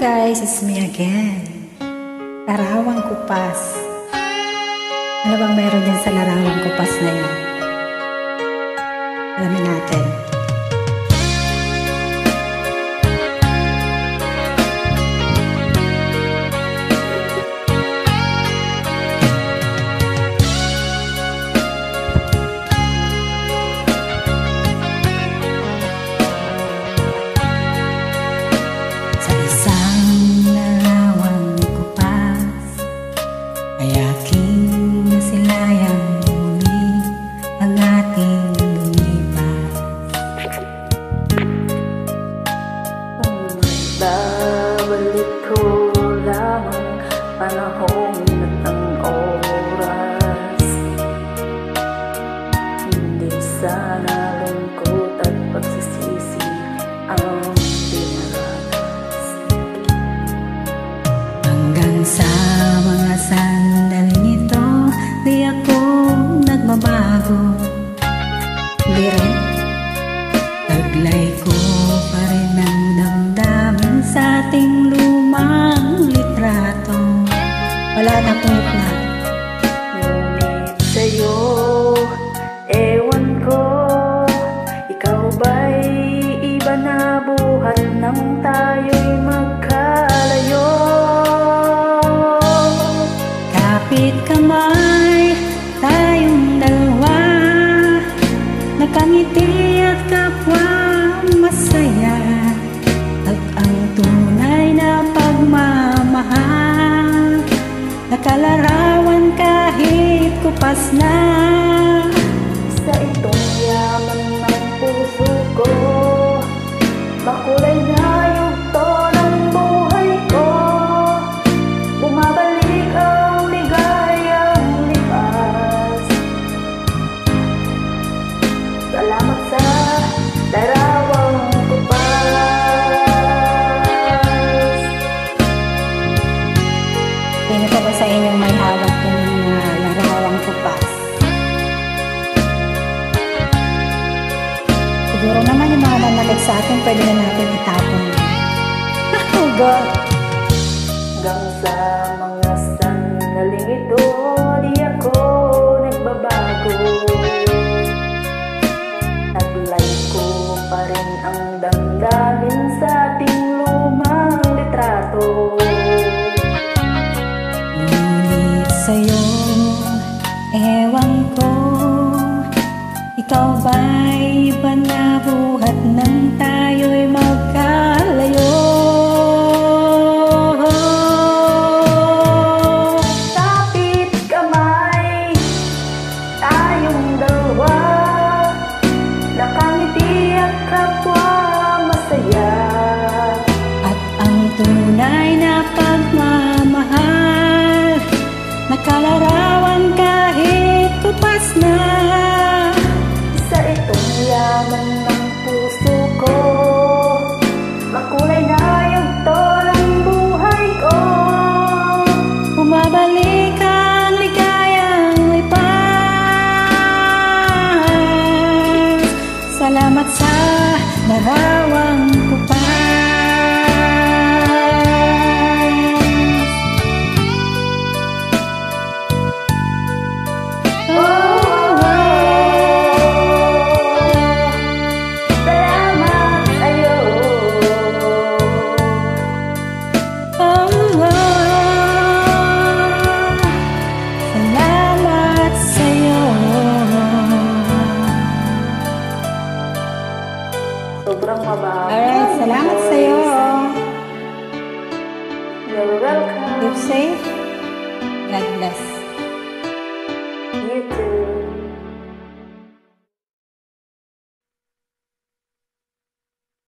guys, it's me again. Larawang kupas. Ano bang meron din sa larawang kupas na yan? Alamin natin. Nagbabago Nakangiti at kapwa masaya. At ang tunay na pagmamahal Nakalarawan kahit kupas na nanalig sa atin, pwede na natin itapon. Oh God! Hanggang sa mga sandaling ito Di ako nagbabago Taglay ko pa rin ang damdamin sa ating lumang litrato Ngunit sa'yo, ewan ko Ikaw ba'y Sobrang mabaho. Alright, salamat sa iyo. You're welcome. Keep safe. God bless. You too.